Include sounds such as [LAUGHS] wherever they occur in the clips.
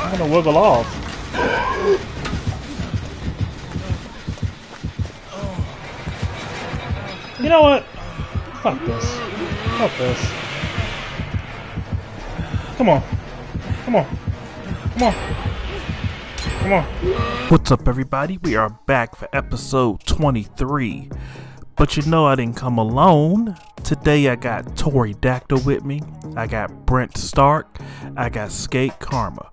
I'm gonna wiggle off. You know what? Fuck this. Fuck this. Come on. Come on. Come on. Come on. What's up, everybody? We are back for episode 23. But you know, I didn't come alone. Today, I got Toridactyl with me. I got Brent Stark. I got Skate Karma.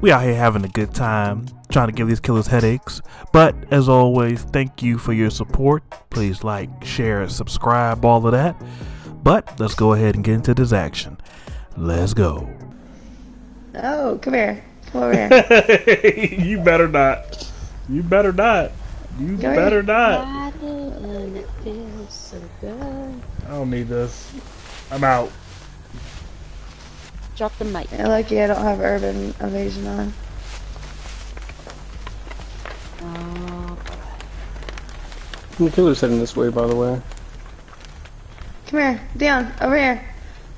We out here having a good time, trying to give these killers headaches. But as always, thank you for your support. Please like, share, subscribe, all of that. But let's go ahead and get into this action. Let's go. Oh, come here. Come over here. [LAUGHS] you better not. You better not. You Go better ahead. not. And it feels so good. I don't need this. I'm out. Drop the mic. You're lucky I don't have urban evasion on. Oh, The killer's heading this way, by the way. Come here, Dion, over here.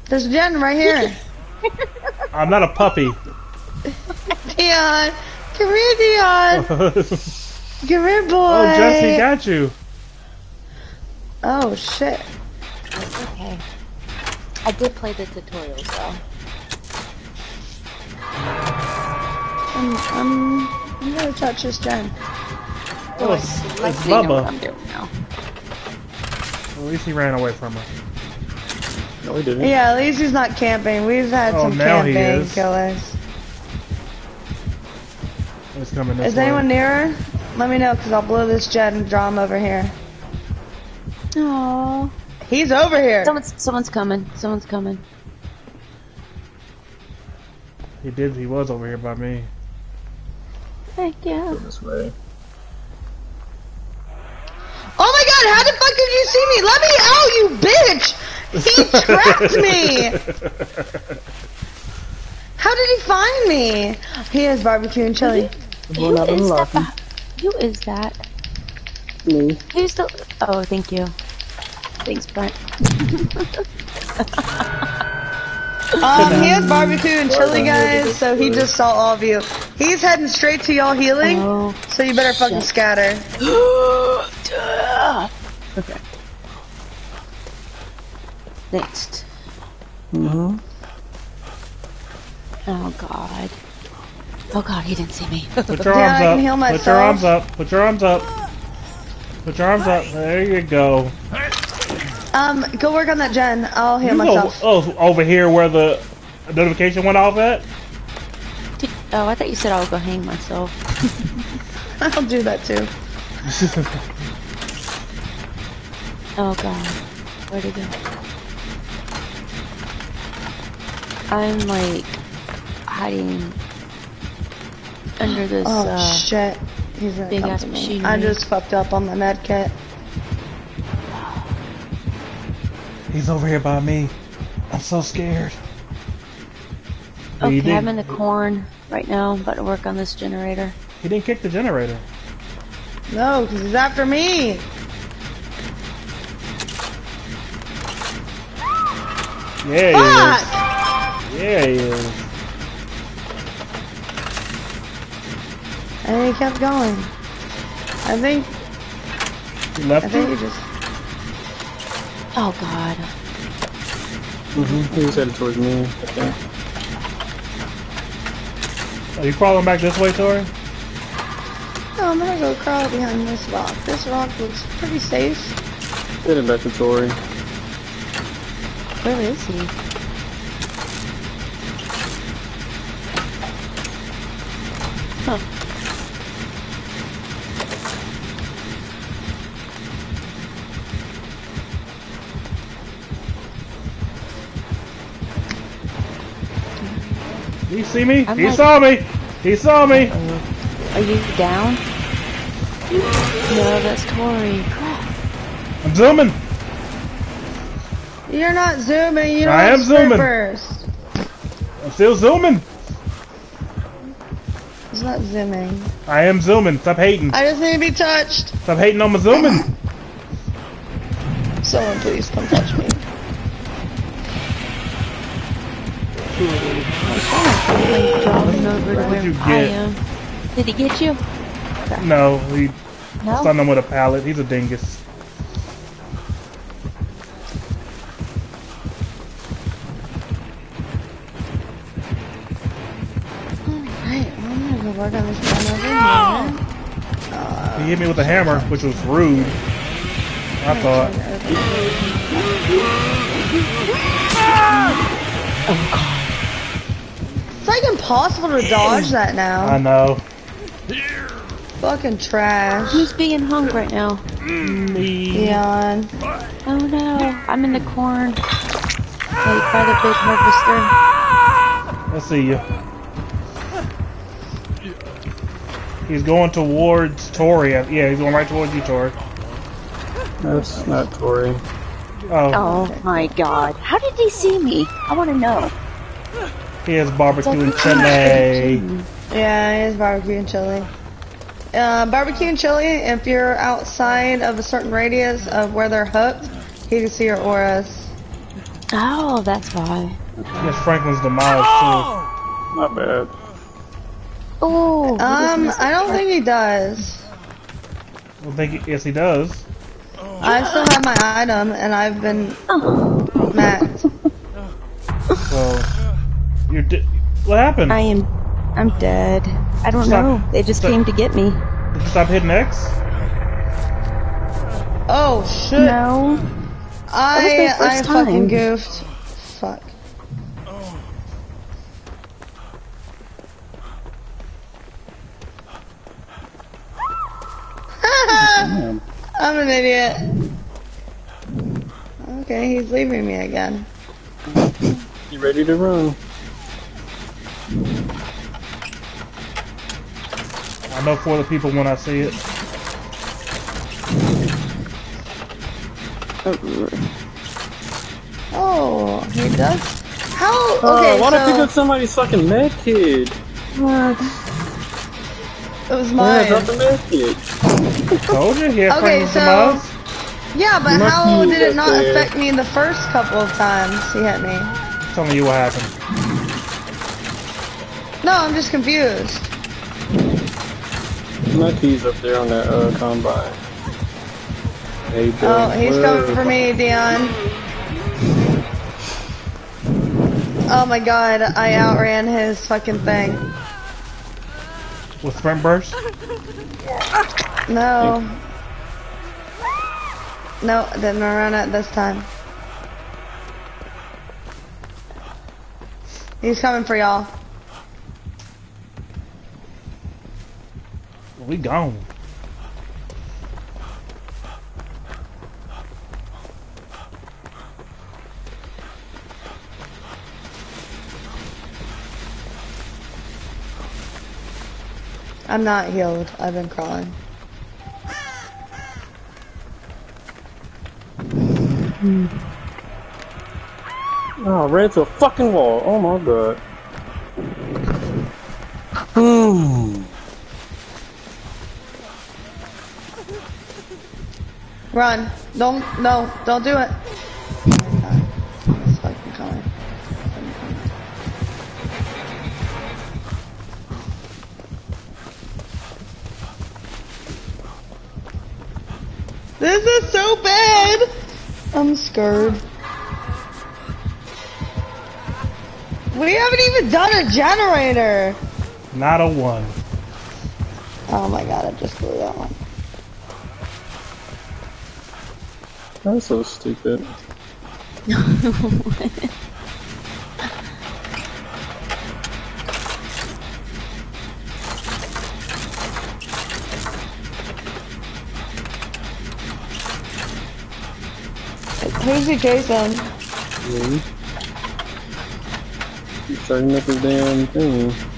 There's Jen right here. [LAUGHS] I'm not a puppy. [LAUGHS] Dion, come here, Dion. oh, [LAUGHS] Come here, boy. Oh, Jesse got you. Oh shit. okay. I did play the tutorial, so. I'm, I'm, I'm gonna touch this gen. Oh, I it's, it's slightly Bubba. I'm doing now. At least he ran away from her. No, he didn't. Yeah, at least he's not camping. We've had Oh, some now he camping is. killers. He's coming this Is way. anyone nearer? Let me know, cause I'll blow this jet and draw him over here. Aww. He's over here. Someone's, someone's coming. Someone's coming. He did. He was over here by me. Heck yeah. This way. Oh my god, how the fuck did you see me? Let me out, you bitch! He trapped me! [LAUGHS] How did he find me? He has barbecue and chili. Who Going out and is that? Who is that? Me. Who's the? Oh, thank you. Thanks, Brent. Um, he has barbecue and chili, guys, so he just saw all of you. He's heading straight to y'all healing, Oh. so you better fucking scatter. [GASPS] okay. Next. Mm-hmm. Oh God. Oh God, he didn't see me. Put your [LAUGHS] Yeah, arms I up. can heal Put your arms up. Put your arms up. Put your arms up. There you go. Um, go work on that gen. I'll heal You go, myself. oh, over here where the notification went off at? Did- oh, I thought you said I would go hang myself. [LAUGHS] I'll do that too. [LAUGHS] Oh God, where'd he go? I'm like hiding under this. Oh uh, shit. He's gonna big come ass to me. machinery. I just fucked up on the med kit. He's over here by me. I'm so scared. Okay, I'm in the corn right now. I'm About to work on this generator. He didn't kick the generator. No, because he's after me. Yeah, he is. Yeah, he is. And he kept going. I think, He I left think you? he just, Oh God. Mm-hmm. He was headed towards me. Okay. Are you crawling back this way, Tori? no, I'm gonna go crawl behind this rock. This rock looks pretty safe. Headed back to Tori. Where is he? He see me? I'm he like- saw me! He saw me! Uh, are you down? No, that's Tori. Crap. I'm zooming! You're not zooming. You don't I am zooming. first. I'm still zooming! It's not zooming. I am zooming. Stop hating. I just need to be touched. Stop hating on my zooming. Someone please come touch me. What did you get? Did he get you? No, he No. stunned him with a pallet. He's a dingus. Right, well, I'm gonna go work on this one over here. He hit me with a hammer, which was rude. I thought. Oh, It's like impossible to dodge that now. I know. Fucking trash. Who's being hung right now? Me. Leon. Oh no, I'm in the corn. Like by the big harvester. I see you. He's going towards Tori. Yeah, he's going right towards you, Tori. That's not Tori. Oh, Oh my god. How did he see me? I want to know. He has barbecue and chili. Yeah, it is barbecue and chili. Uh, barbecue and chili, if you're outside of a certain radius of where they're hooked, he can see your auras. Oh, that's why. Yes, Franklin's demise too. Not bad. Oh, Um, I don't think he does. I think yes, he does. I still have my item, and I've been maxed. So you're. Di- what happened? I am. I'm dead. I don't Stop. know. They just Stop. came to get me. Did you stop hitting X? Oh shit! No. I That was my I first fucking goofed. Fuck. Damn. [LAUGHS] I'm an idiot. Okay, he's leaving me again. You ready to run? I know for the people when I see it. Oh, he does. How? Oh, Okay, why don't you so get somebody's fucking med kit? it was Yeah, mine. drop the med kit. [LAUGHS] Told you. Yeah, Okay, so- demise. Yeah, but Lucky how did it not there. affect me the first couple of times he hit me? Tell me what happened. No, I'm just confused. My key's up there on that uh, combine. Hey, Oh, he's whoa. coming for me, Dion. Oh my god, I outran his fucking thing. With sprint burst. No. No, didn't run it this time. He's coming for y'all. We gone. I'm not healed. I've been crawling. Oh, I ran to a fucking wall. Oh my god. Hmm. Run. Don't, no, don't do it. It's fucking coming. This is so bad. I'm scared. We haven't even done a generator. Not a one. Oh my god, I just blew that one. That's so stupid. Who's the Jason? Me. Keep starting up his damn thing.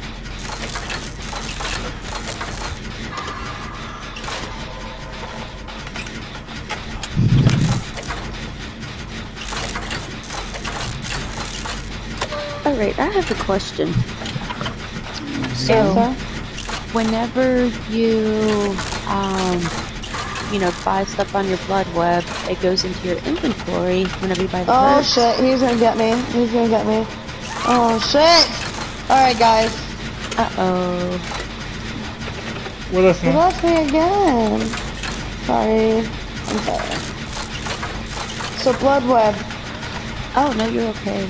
Alright, I have a question. So, Yes, whenever you, um, you know, buy stuff on your blood web, it goes into your inventory whenever you buy the Oh herbs. shit, he's gonna get me. He's gonna get me. Oh shit! Alright guys. Uh-oh. We're You lost me again. Sorry. I'm sorry. So blood web. Oh, no, you're okay.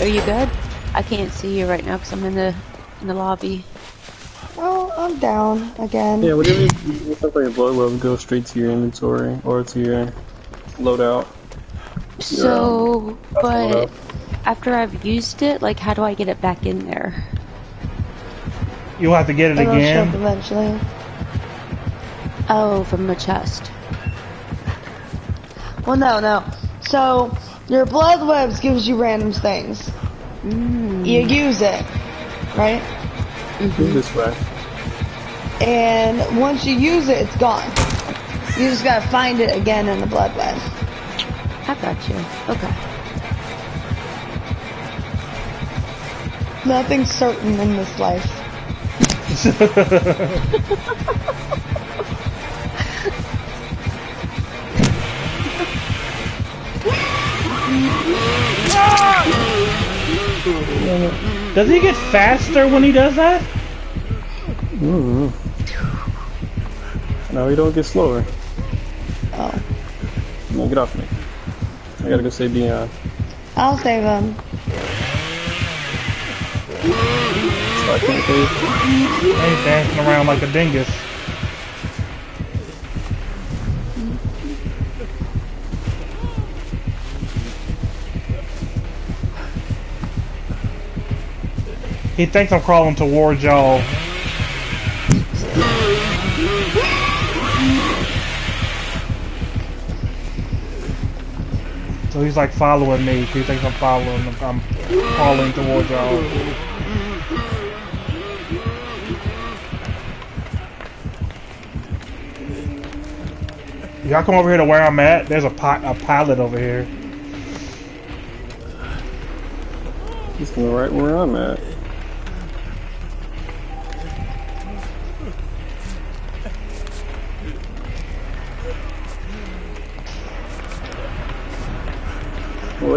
Are you good? I can't see you right now because I'm in the in the lobby. Oh, I'm down again. Yeah, whatever you do something like a blood web, go straight to your inventory or to your loadout. So, That's um, but loadout. after I've used it, like, how do I get it back in there? You'll have to get it It'll again. eventually. Oh, from the chest. Well, no, no. So, your blood webs gives you random things. Mm. You use it, right? Move this way. And once you use it, it's gone. You just gotta find it again in the blood web. I got you. Okay. Nothing's certain in this life. [LAUGHS] [LAUGHS] Does he get faster when he does that? Mm-hmm. No, he don't get slower. Oh. No, get off me. I gotta go save Dion. I'll save him. So I can't save. He's dancing around like a dingus. He thinks I'm crawling towards y'all. So he's like following me. He thinks I'm following him. I'm crawling towards y'all. Y'all come over here to where I'm at. There's a pot, a pilot over here. He's going right where I'm at.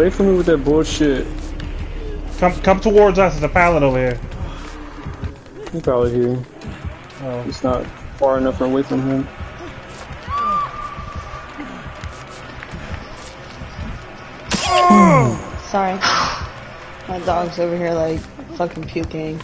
Away from me with that bullshit. Come, come towards us. There's a pilot over here. He's probably here. Oh. It's not far enough away from him. Sorry. My dog's over here like fucking puking.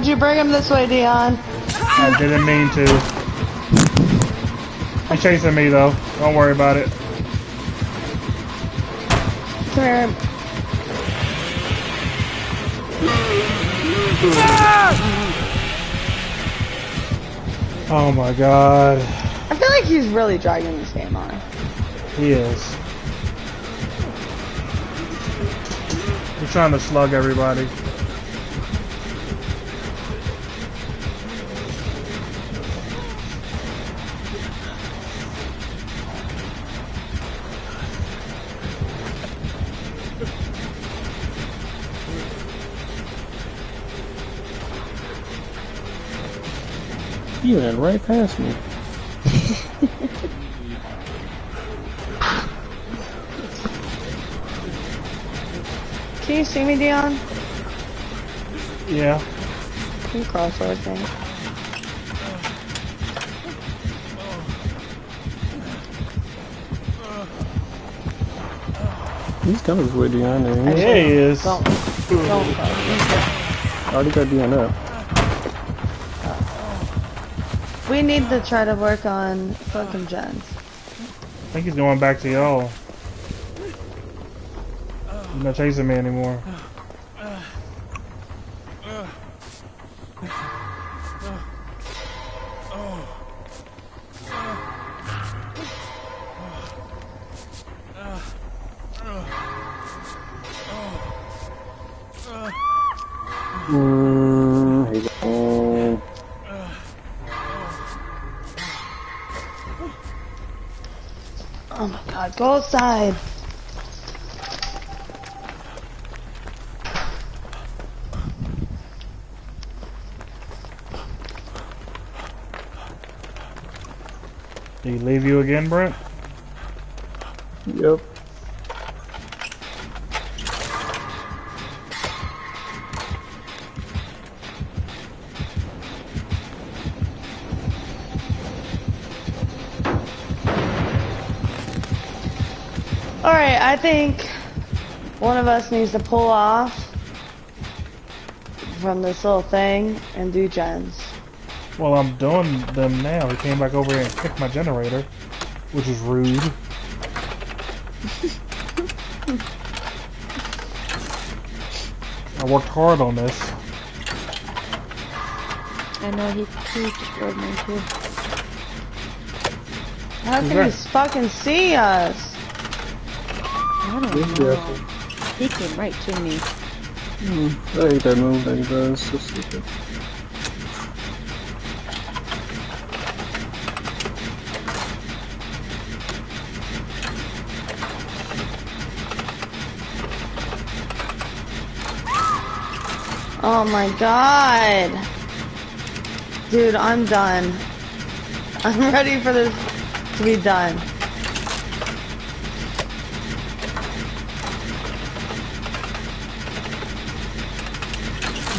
Would you bring him this way, Dion? I didn't mean to. He's chasing me though. Don't worry about it. Come here. Oh my god. I feel like he's really dragging this game on. He is. He's trying to slug everybody. He ran right past me. [LAUGHS] Can you see me, Dion? Yeah. Can you cross towards me? He's coming this way, Dion. and he's- Yeah, he is. Don't. Don't cross. I already got Dion up. We need to try to work on fucking gens. I think he's going back to y'all. He's not chasing me anymore. Go outside. Did he leave you again, Brent? Alright, I think one of us needs to pull off from this little thing and do gens. Well, I'm doing them now. He came back over here and kicked my generator, which is rude. I worked hard on this. I know he, he destroyed me too. How Who's can that? he fucking see us? I don't He's know. He came right to me. I hate that move that he does. So stupid. Oh my god. Dude, I'm done. [LAUGHS] I'm ready for this to be done.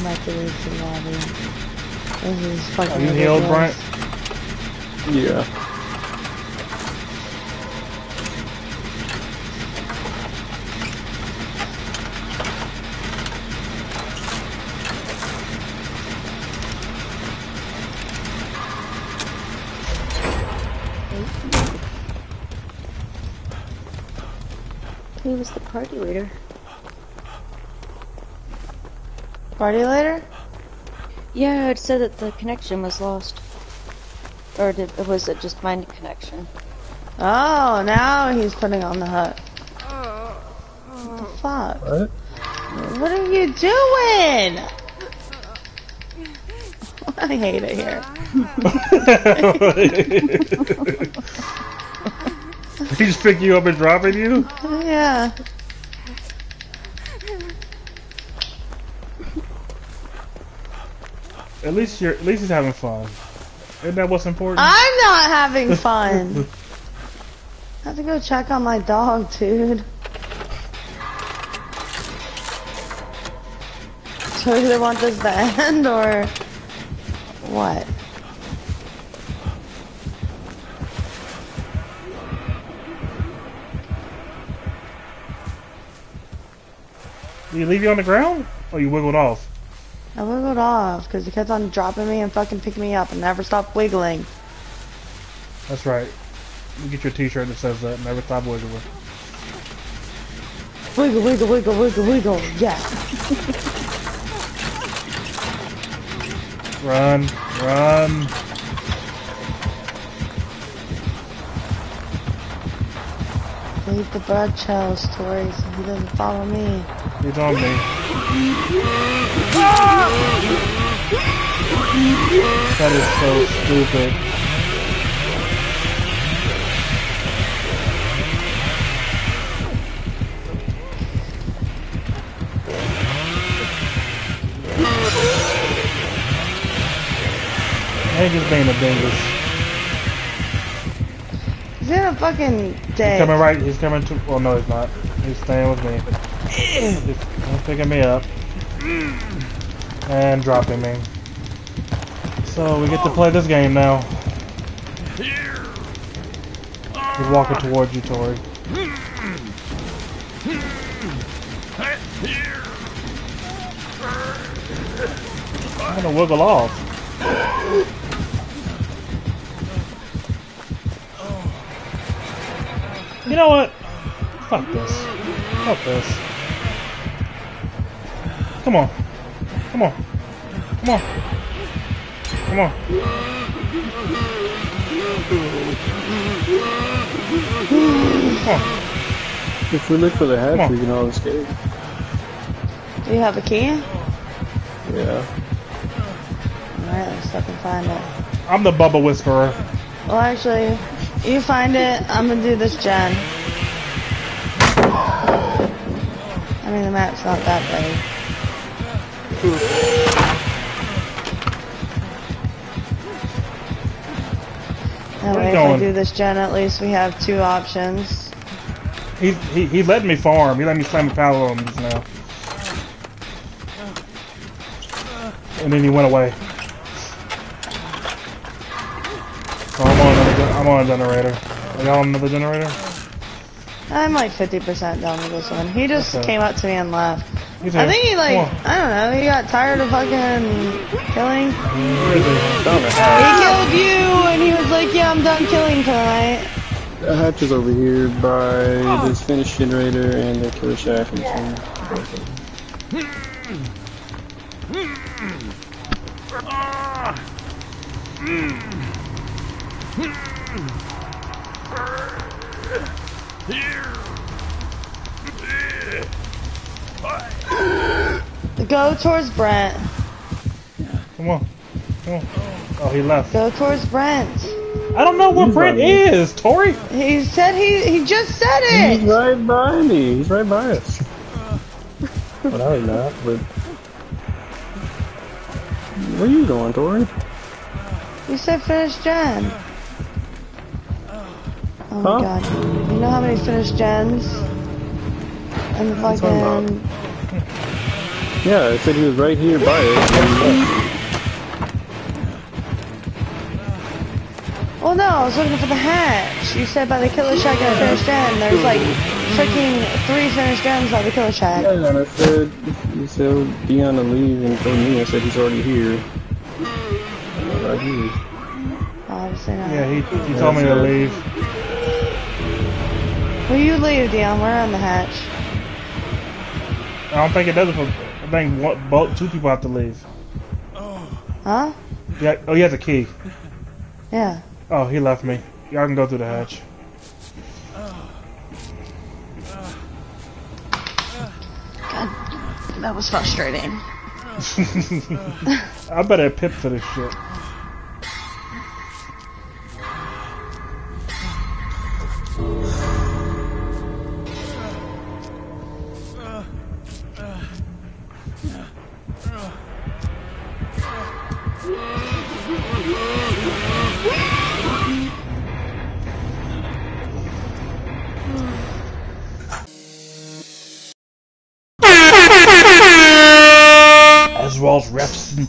I'm about to leave the lobby. This is fucking Are you healed, ridiculous. Brent? Yeah. He was the party leader. Party later? Yeah, it said that the connection was lost. Or did, or was it just my connection? Oh, now he's putting on the hook. What the fuck? What? What are you doing? [LAUGHS] I hate it here. [LAUGHS] he just picked you up and dropping you? Yeah. At least you're at least he's having fun. Isn't that what's important? I'm not having fun. [LAUGHS] I have to go check on my dog, dude. [LAUGHS] So do they want this to end or what? Did he leave you on the ground? Or you wiggled off? I wiggled off because he kept on dropping me and fucking picking me up and never stopped wiggling. That's right. You get your t-shirt that says that. Never stop wiggling. Wiggle, wiggle, wiggle, wiggle, wiggle. Yeah. [LAUGHS] Run, run. Leave the Tori, so he doesn't follow me. He's on me. That is so stupid. Hey, just being a dingus. He's in a fucking day. He's coming right. He's coming to. Well, no, he's not. He's staying with me. [CLEARS THROAT] Picking me up and dropping me. So we get to play this game now. He's walking towards you, Tori. I'm gonna wiggle off. You know what? Fuck this. Fuck this. Come on. Come on. Come on. Come on. Come on. If we look for the hatch, we can all escape. Do you have a key? Yeah. Alright, let's fucking find it. I'm the Bubba Whisperer. Well, actually, you find it, I'm gonna do this gen. I mean, the map's not that big. That Where way, if I do this gen, at least we have two options. He, he, he let me farm. He let me slam a power on just now. And then he went away. So I'm on another, I'm on a generator. Are y'all on another generator? I'm like 50% done with this one. He just Okay. came up to me and left. He's I think he like, I don't know, he got tired of fucking killing. Where is he? He killed you, and he was like, yeah, I'm done killing tonight." the hatch is over here by this finished generator and the killer shack machine. Go towards Brent. Come on. Come on. Oh, he left. Go towards Brent. I don't know where He's Brent is, Tori. He said he he just said it. He's right by me. He's right by us. [LAUGHS] well, now he's not, but... Where are you going, Tori? You said finish gen. Oh my god. You know how many finished gens? And you talking about? fucking Yeah, I said he was right here by it. and he left. Well no, I was looking for the hatch. You said by the killer shack and finished gen. There's like freaking three finished gens by the killer shack. Yeah, and I said, you said be on the leave and told me, I said he's already here. Right here. Obviously not. Yeah, he, he told me to leave. Will you leave, Dion? We're on the hatch. I don't think it does it think one, both two people have to leave. Huh? Yeah. Oh, he has a key. Yeah. Oh, he left me. Y'all can go through the hatch. God, That was frustrating. [LAUGHS] [LAUGHS] I better pip for this shit.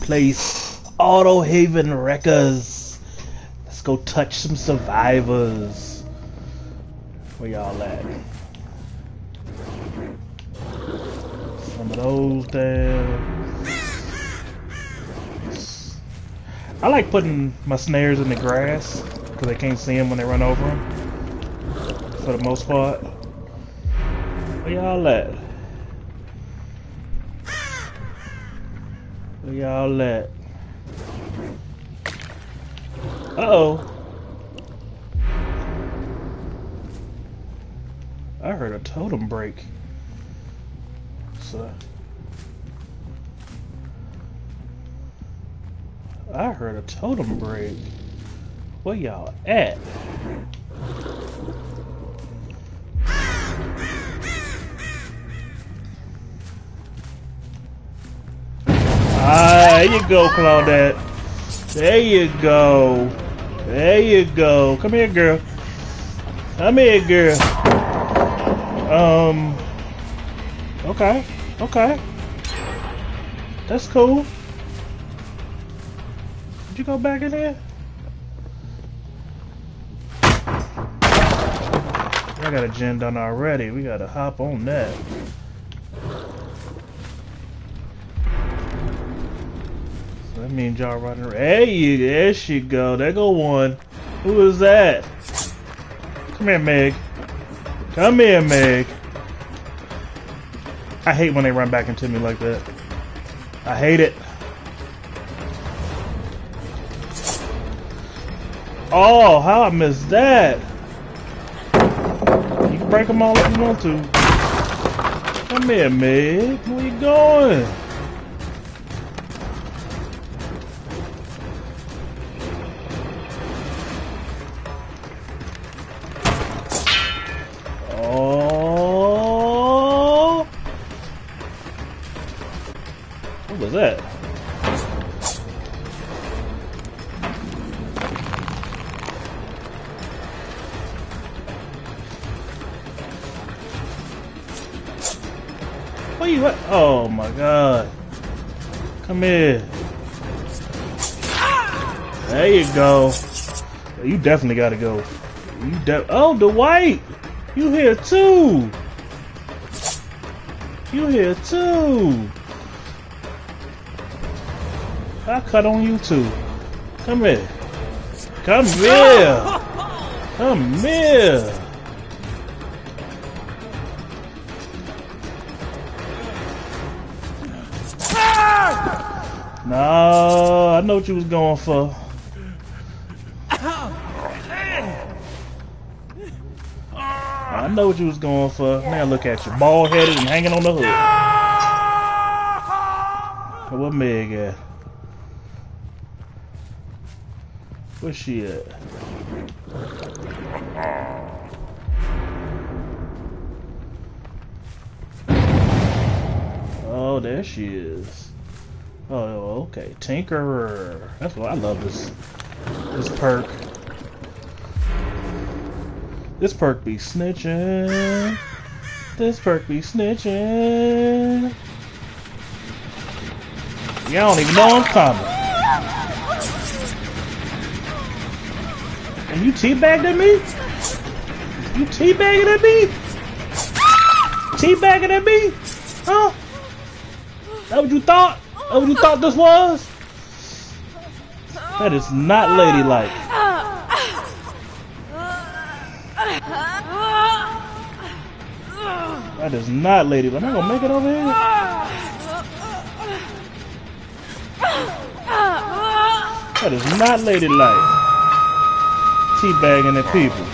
Place, Auto Haven Wreckers. Let's go touch some survivors. Where y'all at? Some of those there. I like putting my snares in the grass because they can't see them when they run over them. For the most part. Where y'all at? Y'all at? Uh oh. I heard a totem break. So. I heard a totem break. Where y'all at? Ah, there you go, Claudette. There you go. There you go. Come here, girl. Come here, girl. Um. Okay. Okay. That's cool. Did you go back in there? I got a gen done already. We gotta hop on that. That means y'all running. Hey, you, there she go. There go one. Who is that? Come here, Meg. Come here, Meg. I hate when they run back into me like that. I hate it. Oh, how I missed that. You can break them all if you want to. Come here, Meg. Where you going? There you go. You definitely gotta go. You de- Oh, Dwight! You here too! You here too! I cut on you too. Come here. Come here! Come here! No, I know what you was going for. Know what you was going for. Now look at you, bald headed and hanging on the hook. What Meg at? Where's she at? Oh, there she is. Oh, okay. Tinkerer. That's what I love this this perk. This perk be snitching. This perk be snitching. Y'all don't even know I'm coming. And you teabagging at me? You teabagging at me? Teabagging at me? Huh? That what you thought? That what you thought this was? That is not ladylike. That is not ladylike. Am I gonna make it over here? That is not ladylike. Teabagging at people.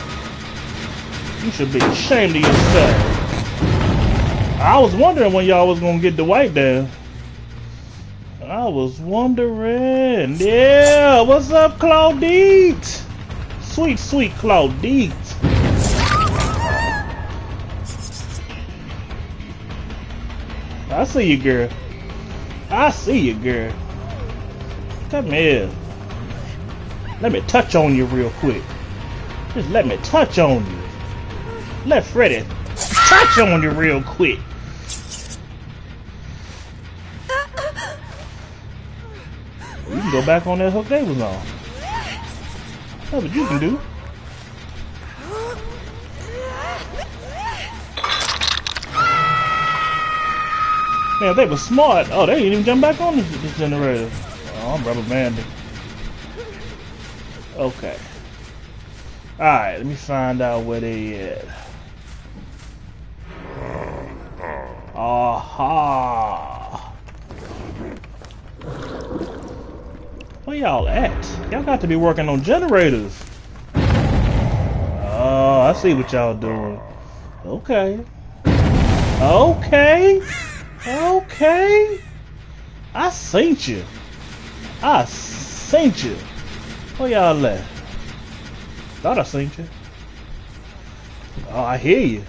You should be ashamed of yourself. I was wondering when y'all was gonna get the white down. I was wondering. Yeah, what's up, Claudette? Sweet, sweet Claudette. I see you, girl. I see you, girl. Come here. Let me touch on you real quick. Just let me touch on you. Let Freddy touch on you real quick. You can go back on that hook they was on. That's what you can do. Man, they were smart. Oh, they didn't even jump back on this, generator. Oh, I'm rubber banding. Okay. Alright, let me find out where they at. Aha! Where y'all at? Y'all got to be working on generators. Oh, I see what y'all doing. Okay. Okay. Okay. I seen you. I seen you. Where y'all at? Thought I seen you. Oh, I hear you.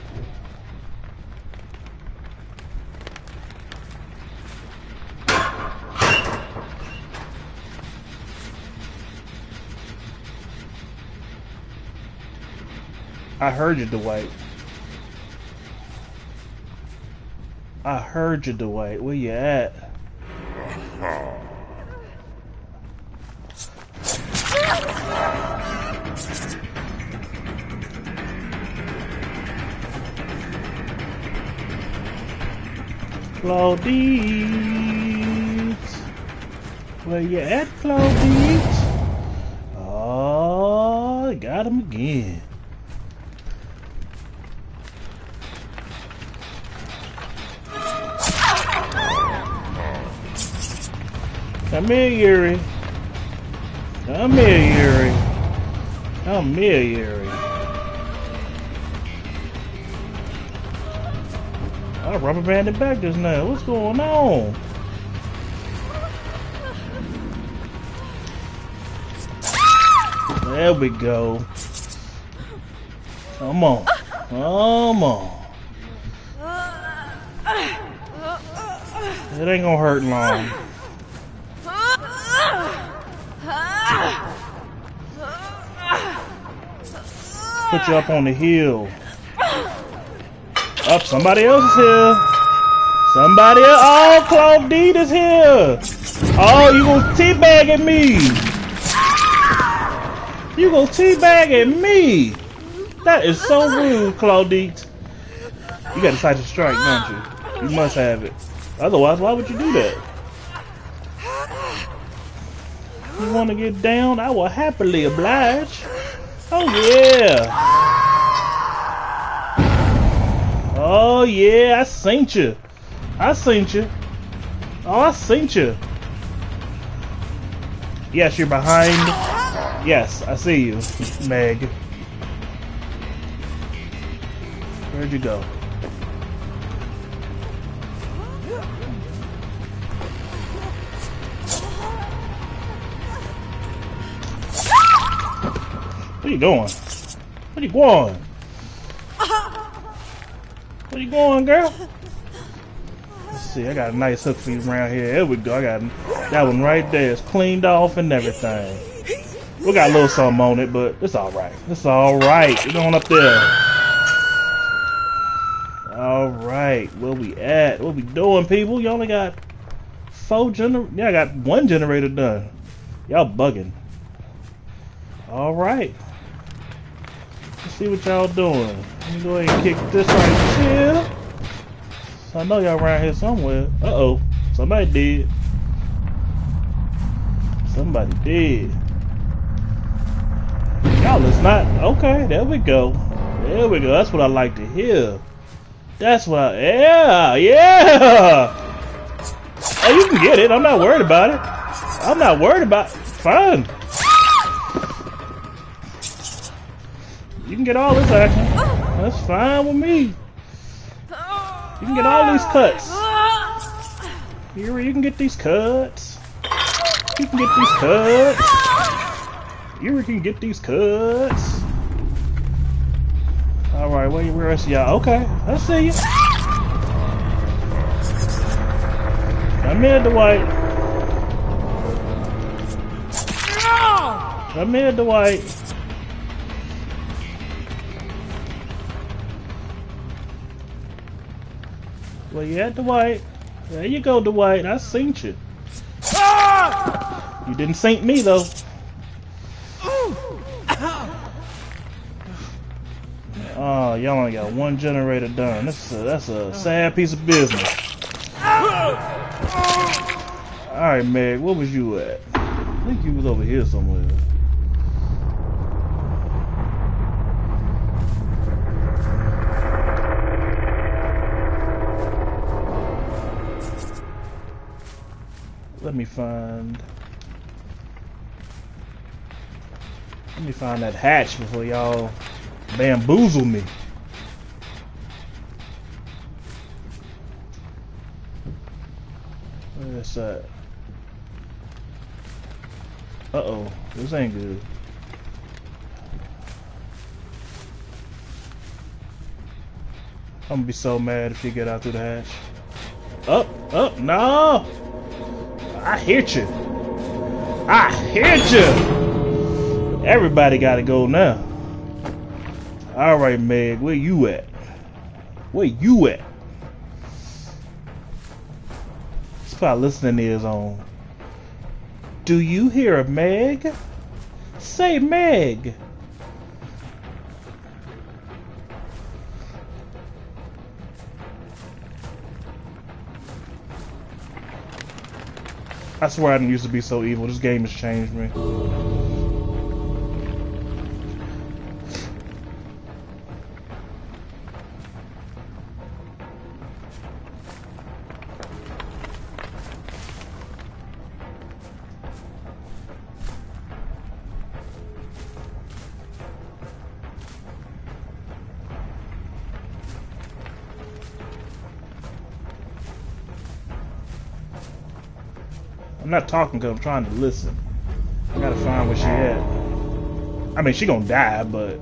I heard you, Dwight. I heard you, Dwight. Where you at? Yuri. I rubber banded back just now. What's going on? There we go. Come on. Come on. It ain't gonna hurt long. Put you up on the hill. Up, somebody else is here. Somebody else. Oh, Claudine is here. Oh, you gonna teabag at me. You gonna teabag at me. That is so rude, Claudine. You got Decisive Strike, don't you? You must have it. Otherwise, why would you do that? You want to get down? I will happily oblige. Oh, yeah. Oh, yeah, I seen you. I seen you. Oh, I seen you. Yes, you're behind. Yes, I see you, Meg. Where'd you go? Where you going? Where you going? Where you going, girl? Let's see, I got a nice hook for you around here. There we go. I got that one right there. It's cleaned off and everything. We got a little something on it, but it's alright. It's alright. We're going up there. Alright, where we at? What we doing, people? You only got four gener- Yeah, I got one generator done. Y'all bugging. Alright. Let's see what y'all doing. Let me go ahead and kick this right here. I know y'all around here somewhere. Uh-oh. Somebody did. Somebody did. Y'all is not. Okay, there we go. There we go. That's what I like to hear. That's what. Yeah, yeah. Oh, you can get it. I'm not worried about it. I'm not worried about. Fine. You can get all this action. That's fine with me. You can get all these cuts. You can get these cuts. You can get these cuts. We can get these cuts. All right, where you? Where else y'all? Okay, I see you. Come here, Dwight. Come here, Dwight. Well, you at Dwight. There you go, Dwight. I seen you. You didn't sink me though. Oh, y'all only got one generator done. That's a, that's a sad piece of business. All right, Meg, where was you at? I think you was over here somewhere. Let me find. Let me find that hatch before y'all bamboozle me. Where's that? Uh oh, this ain't good. I'm gonna be so mad if you get out through the hatch. Up, up, no! I hit you. I hit you. Everybody gotta go now. All right, Meg, where you at? Where you at? Put our listening ears on. Do you hear a Meg? Say Meg. I swear I didn't used to be so evil. This game has changed me. Talking because I'm trying to listen. I gotta find where she at. I mean, she gonna die, but